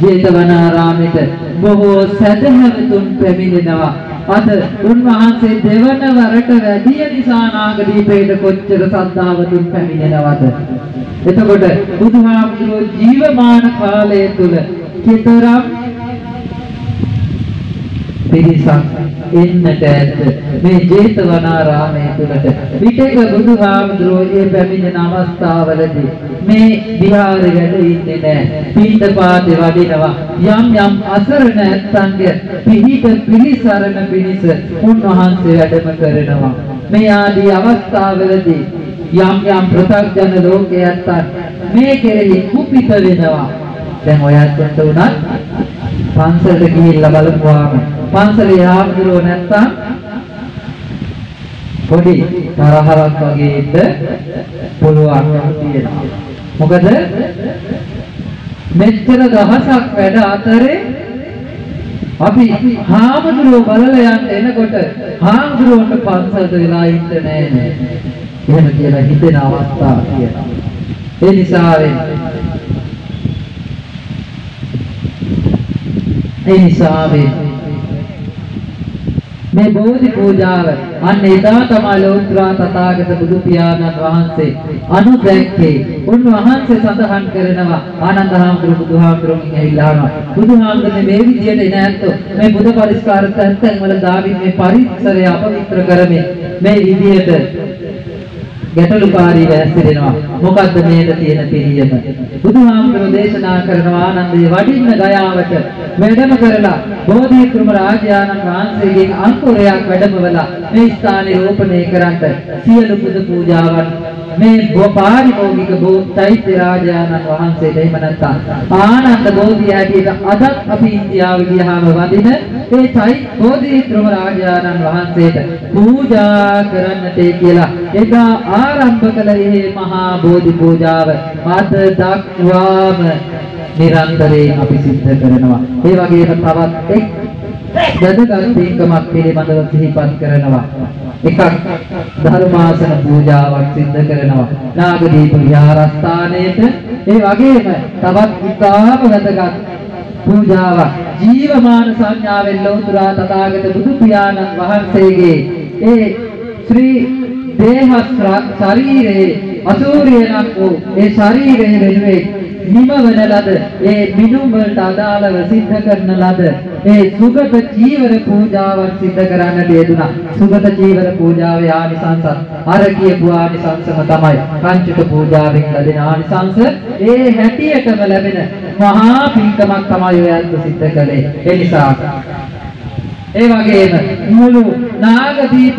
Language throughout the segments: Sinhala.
ජේතවනාරාමෙට බොහෝ සදහවතුන් පැමිණෙනවා. අද උන්වහන්සේ දෙවන වරට වැඩිය නිසා නාගදීපේට කොච්චර සද්ධාවතුන් පැමිණෙනවද? එතකොට බුදුහාමුදුරුවෝ ජීවමාන කාලය තුල කතරම් පිරිසක් එන්නට ඇත. මේ ජේතවනාරාමයේ තුලට විටක බුදුහාමුදුරුවෝ මේ පැමිණෙන අවස්ථාවලදී මේ විහාරේ වැඩ ඉන්නේ නැහැ පින්දපාතේ වඩිනවා. යම් යම් අසරණ ඇත්තන්ගේ පිහිට පිළිසරණ පිණිස උන්වහන්සේ වැඩම කරනවා. මේ ආදී අවස්ථාවලදී යම් යම් ප්‍රත්‍යඥ ලෝකයන්ට මේ කෙරෙහි කුපිත වෙනවා. දැන් ඔයත් උනත් පන්සලට ගිහිල්ලා බලපුවාම පන්සලේ ආම්දුරෝ නැත්තම් පොඩි තරහවක් වගේ ඉන්න පුළුවන් තියෙනවා. මොකද මෙච්චර දහසක් වැඩ අතරේ අපි හාමුදුරුවෝ බලලා යන්න එනකොට හාමුදුරුවන්ට පන්සලට වෙලා ඉන්න නෑ නෑ. එහෙම කියලා හිතෙන අවස්ථා තියෙනවා. ඒ නිසා ඒ නිසා මේ බෝධි පූජාව අන්න එදා තමයි ලෝත්‍රා තථාගත බුදු පියාණන් වහන්සේ අනුදැක්කේ උන්වහන්සේ සඳහන් කරනවා ආනන්ද හාමුදුරුවෝ බුදුහාමුදුරුවෝගෙන් ඇවිල්ලා අහනවා බුදුහාමුදුරනේ මේ විදියට එන ඇත්තෝ මේ බුදු පරිස්කාර තැන්තන් වල දාවින් මේ පරිසරය අපවිත්‍ර කරමින් මේ විදියට ගැටලුකාරීව ඇසිරෙනවා මොකද්ද මේක තියෙන පිළියම? බුදුහාමුදුරුවෝ දේශනා කරනවා ආනන්දේ වඩින්න ගයාවට වැඩම කරලා බෝධික්‍රම රාජානන් වහන්සේගෙන් අංකුරයක් වැඩමවලා මේ ස්ථානයේ රෝපණය කරන්ට සියලු පුද පූජාවන් මේ පාරිභෝගික බෝධිචෛත්‍ය රාජානන් වහන්සේට එහෙම නැත්නම් ආනන්ද බෝධිය හැටියට අදත් අපි ඉන්දියාවේ ගියාම වදින ඒ චෛත්‍ය බෝධික්‍රම රාජානන් වහන්සේට පූජා කරන්නට කියලා එදා ආරම්භ කළ මේ මහා බෝධි පූජාව අද දක්වාම නිරන්තරයෙන් අපි සිද්ධ කරනවා. ඒ වගේම තවත් එක් වැදගත් පින්කමක් පිළිබඳව සිහිපත් කරනවා. එකක් ධර්මාසන පූජාවක් සිද්ධ කරනවා. නාගදීප විහාරස්ථානයේට ඒ වගේම තවත් ඉතාම වැදගත් පූජාවක් ජීවමාන සංඥාවෙන් ලෞතර තථාගත බුදු පියාණන් වහන්සේගේ ඒ ශ්‍රී දේහ ශරීරයේ අසූරියනක් වූ ඒ ශරීරයේ වෙනුවෙන් නිමවන ලද ඒ මිනුම් වලට අදාළව සිද්ධ කරන ලද ඒ සුගත චීවර පූජාවක් සිද්ධ කරන්නට යෙදුණා. සුගත චීවර පූජාවේ ආනිසංස අර කියපු ආනිසංසම තමයි කංචක පූජාවෙන් ලැබෙන ආනිසංස. ඒ හැටියටම ලැබෙන මහා පින්කමක් තමයි ඔයත් සිද්ධ කළේ. ඒ නිසා ඒ වගේම මුළු නාගදීප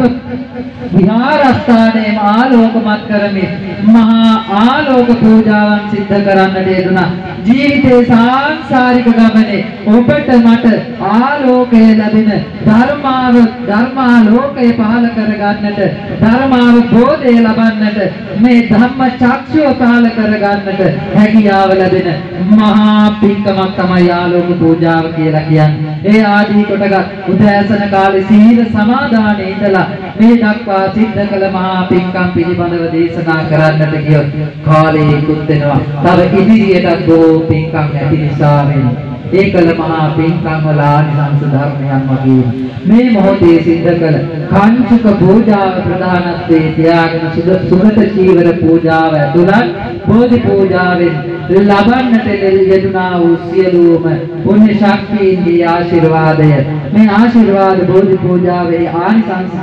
විහාරස්ථානයේම ආලෝකමත් කරමින් මහා ආලෝක පූජාවන් සිද්ධ කරන්නට යෙදුණා. ජීවිතේ සාංශාරික ගමනේ ඔබට මට ආලෝකය ලැබෙන ධර්මාව ධර්මාලෝකය පහල කරගන්නට ධර්මාව බෝධය ලබන්නට මේ ධම්ම චක්ෂුව පහල කරගන්නට හැකියාව ලැබෙන මහා පින්කමක් තමයි ආලෝක පූජාව කියලා කියන්නේ. ඒ ආදී කොටගත් උදෑසන කාලේ සීල සමාදානයේ ඉඳලා මේ දක්වා සිද්ධ කළ මහා පින්කම් පිළිබඳව දේශනා කරන්නට ගියොත් කාලේ ඉක්ුත් වෙනවා. තව ඉදිරියටත් බොහෝ පින්කම් ඇති නිසා වෙනවා. ඒකල මහා පින්කම් වල ආනිසංස ධර්මයන් වගේ මේ මොහොතේ සිද්ධ කළ කාංචක පූජාව ප්‍රධානත්වයේ තියාගෙන සුගත චීවර පූජාව ඇතුළත් බෝධි පූජාවෙන් ලබන්නට යෙදුනා වූ සියලුම පුණ්‍ය ශක්තියින්ගේ ආශිර්වාදය. මේ ආශිර්වාද බෝධි පූජාවේ ආනිසංස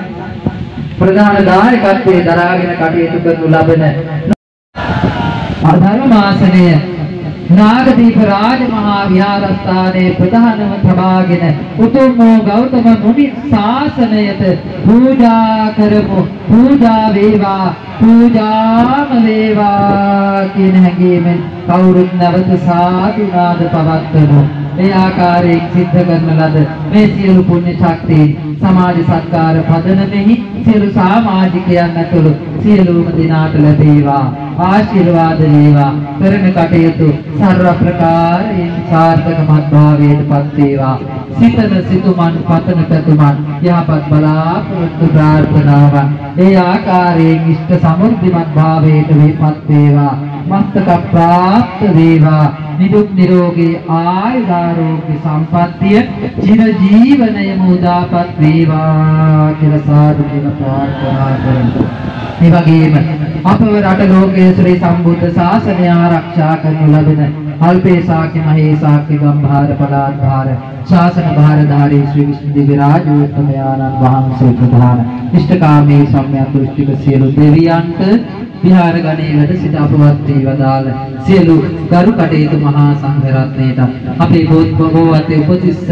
ප්‍රධාන දායකත්වයේ දරාගෙන කටයුතු කරනු ලබන ධර්මාසනය නාගදීප රාජමහා විහාරස්ථානයේ ප්‍රධානම තබාගෙන උතුම් වූ ගෞතම මුනි ශාසනයට පූජා කරමු. පූජා වේවා. පූජාම වේවා කියන හැඟීමෙන් කවුරුත් නැවත සාදු නාද පවත්වමු. මේ ආකාරයෙන් සිද්ධ කරන ලද මේ සියලු පුණ්‍ය ශක්තිය සමාජ සත්කාර පදනමෙහි සියලු සමාජිකයන් ඇතුළු සියලුම දිනාට ලැබේවා ආශිර්වාද වේවා කරන කටයුතු සර්ව ප්‍රකාරයෙන් සාර්ථකමත් භාවයට පත් වේවා සිතන සිතුමන් පතන පැතුමන් යහපත් බලාපොරොත්තු ප්‍රාර්ථනාවන්. ඒ ආකාරයෙන් ඉෂ්ට සමෘද්ධිමත් භාවයට වේපත් වේවා. මස්තක ප්‍රාප්ත වේවා. නිදුක් නිරෝගී ආයුරාෝග්‍ය සම්පන්නිය චිර ජීවනයම උදාපත් වේවා කියලා සාදු කියන ප්‍රාර්ථනා කරමු. ඒ වගේම අපව රට ලෝකයේ ශ්‍රී සම්බුද්ධ ශාසනය ආරක්ෂා කරනු ලබන අල්පේසාක්‍ය මහේසාක්‍ය ගම්භාර පළාත් භාර ශාසන භාරධාරී ශ්‍රී විष्ණු දිව්‍ය රාජෝත්තමයාණන් වහන්සේ ප්‍රධාන ඉෂ්ඨකාමී සම්‍යක් දෘෂ්ටික සියලු දෙවියන්ට විහාර ගණේ වැඩ සිට අපවත් වී වදාළ සියලු ගරු කටයුතු මහා සංඝ රත්නයට අපේ බෝධිපෝවතේ උපතිස්ස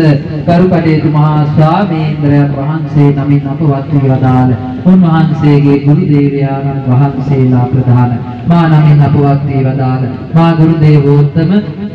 ගරු කටයුතු මහා ස්වාමීන්ද්‍රයන් වහන්සේ නමින් අපවත් වී වදාළ. උන්වහන්සේගේ ගුරු දේවයාණන් වහන්සේලා ප්‍රධාන. මා නමින් අපවත් වී වදාළ. මා ගුරු දේවෝත්තම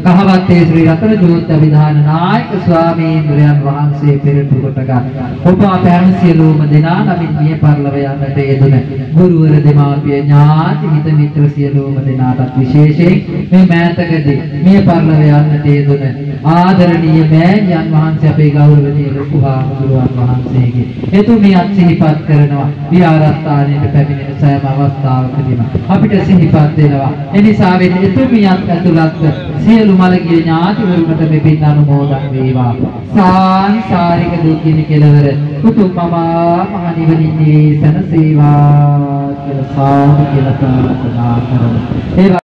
කහවත්තේ ශ්‍රී රතන ජෝති අභිධාන නායක ස්වාමීන්ද්‍රයන් වහන්සේ පෙරටු කොටගත් ඔබ අප හැම සියලුම දෙනා නමින් මිය පරලව යන්නට යෙදුන ගුරුවර දෙමාපිය ඥාති හිත මිත්‍ර සියලුම දෙනාටත් විශේෂයෙන් මේ මෑතකදී මිය පරලව යන්නට යෙදුන ආදරණීය මෑණියන් වහන්සේ අපේ ගෞරවනීය ලොකු හාමුදුරුවන් වහන්සේගේ. එතුමියන් සිහිපත් කරනවා. විහාරස්ථානයේ පැමිණෙන සෑම අවස්ථාවකදීම අපිට සිහිපත් වෙනවා. එනිසා වෙන එතුමියන් ඇතුළත් සියලු මළගිය ඥාතිවරුන්ට මේ පින් අනුමෝදන් වේවා. සාංසාරික දුකින් කෙලවර උතුම් මමා මහ නිවනින් සැනසේවා කියලා සාදු කියලා ප්‍රාර්ථනා කරමු. ඒ